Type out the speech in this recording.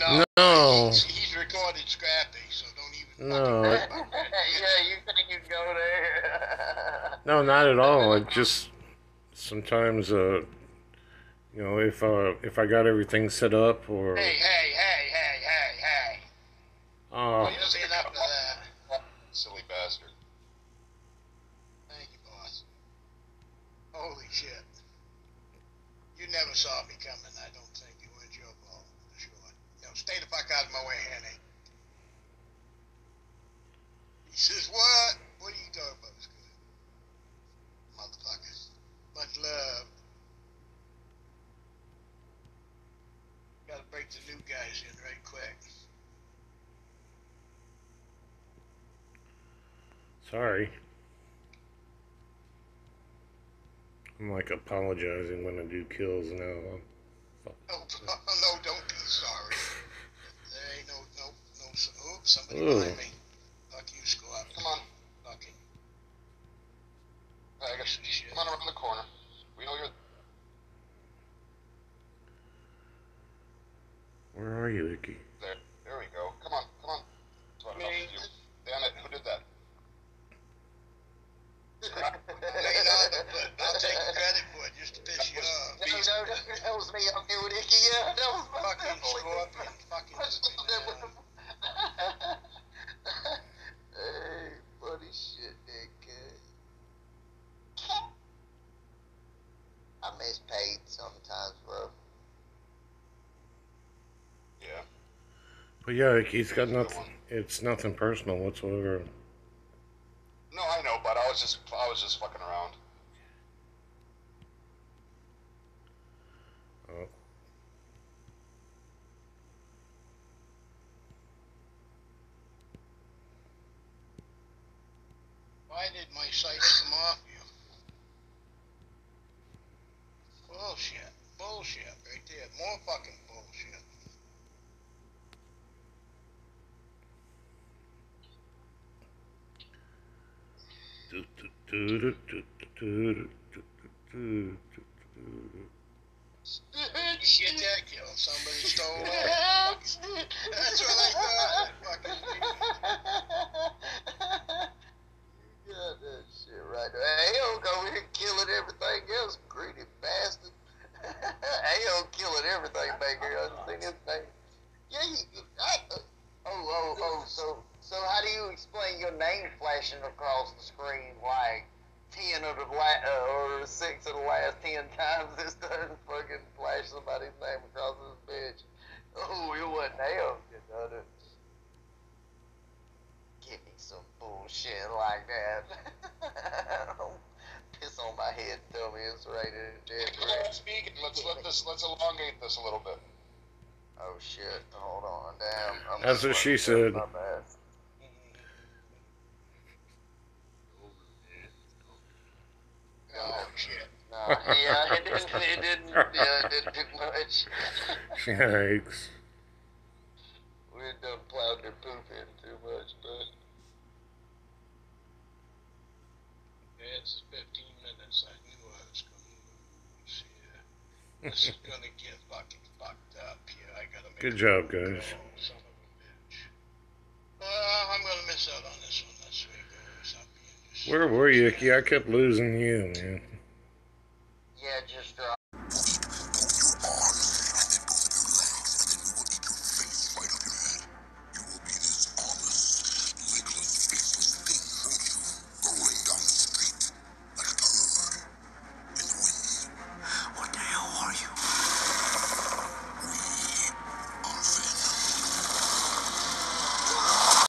No. No. He's, he's recorded Scrappy, so don't even. No. fucking worry about that. yeah, you think you can go there? No, not at all. It just sometimes, uh, you know, if uh, if I got everything set up or Hey, hey, hey, hey, hey, hey. uh, You see enough of that. Silly bastard. Thank you, boss. Holy shit. You never saw me coming, I don't think. It was your fault, for sure. No, stay the fuck out of my way, Henny. He says, what? What are you talking about? Motherfuckers. Much love. Gotta break the new guys in right quick. sorry. I'm like apologizing when I do kills now. No, no, don't be sorry. There ain't no, no, no. Oops, somebody Ooh. behind me. Fuck you, squad. Come on. Fucking I got shit. Come on around the corner. We know you're Where are you, Icky? there. There we go. Come on, come on. That's Me. you. Damn it, who did that? May not, but I'll take credit for it just to piss you off. No, no, no, that was me. Okay with Icky. Yeah, that was my Fucking scorpion. Fucking stupid man. hey, funny shit, Nick. I miss Pete sometimes, bro. Yeah. But yeah, he's got nothing. It's nothing personal whatsoever. No, I know, but I was just I was just fucking around. Oh. Why did my sights come off Bullshit. Bullshit right there. More fucking bullshit. Did you get that, Gil? Somebody stole it. oh, so, so how do you explain your name flashing across the screen like 10 of the la- uh, or 6 of the last 10 times this doesn't fucking flash somebody's name across this bitch? Oh, it wasn't Ayo, you know that. Give me some bullshit like that. Piss on my head, and tell me it's rated at Come on. Let's let this let's elongate this a little bit. Oh shit, hold on, damn. I'm That's what she said. My bad. Oh, shit. Nah, yeah, it didn't, it didn't, yeah, it didn't do much. Yikes. we had done plowed their poop in too much, but Yeah, it's 15 minutes. I knew I was going to lose here. This is to get fucking fucked up here. I got to make Good job, guys. Son of a bitch. Well, I'm to miss out on this one. That's way it goes. I'm being just. Where were you, Icky? I kept losing you, man. yeah, just uh,